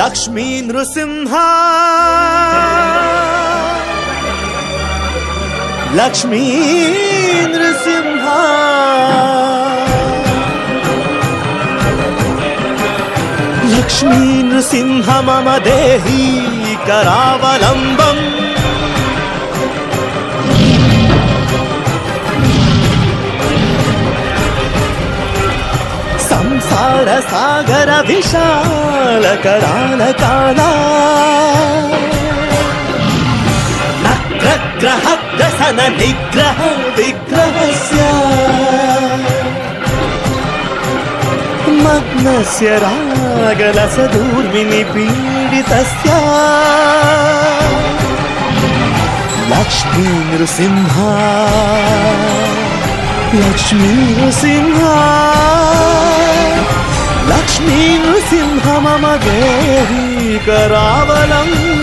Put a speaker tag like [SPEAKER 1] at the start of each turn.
[SPEAKER 1] लक्ष्मी नृसिंह। लक्ष्मी नृसिंह। लक्ष्मी नृसिंह मम देही करावलम्बम् संसारसागर विशाल करालकाला नग्रग्रह ग्रसन निग्रह विग्रहस्य मग्नस्य रागलसदूर्मिनि पीडितस्य लक्ष्मी नृसिंहा लक्ष्मी नृसिंहा मम देवी करावलम्